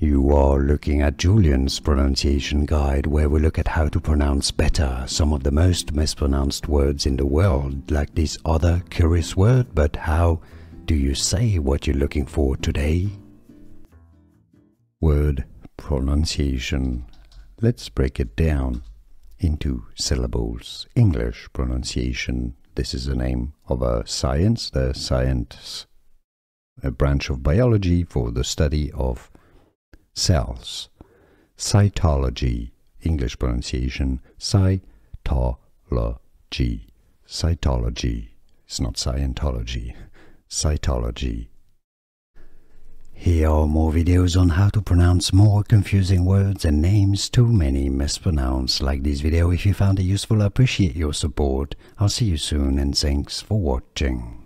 You are looking at Julien's pronunciation guide, where we look at how to pronounce better some of the most mispronounced words in the world, like this other curious word. But how do you say what you're looking for today? Word pronunciation. Let's break it down into syllables. English pronunciation. This is the name of a science, the science, a branch of biology for the study of cells. Cytology, English pronunciation, cytology. Cytology. It's not Scientology. Cytology. Here are more videos on how to pronounce more confusing words and names too many mispronounced. Like this video if you found it useful, I appreciate your support. I'll see you soon and thanks for watching.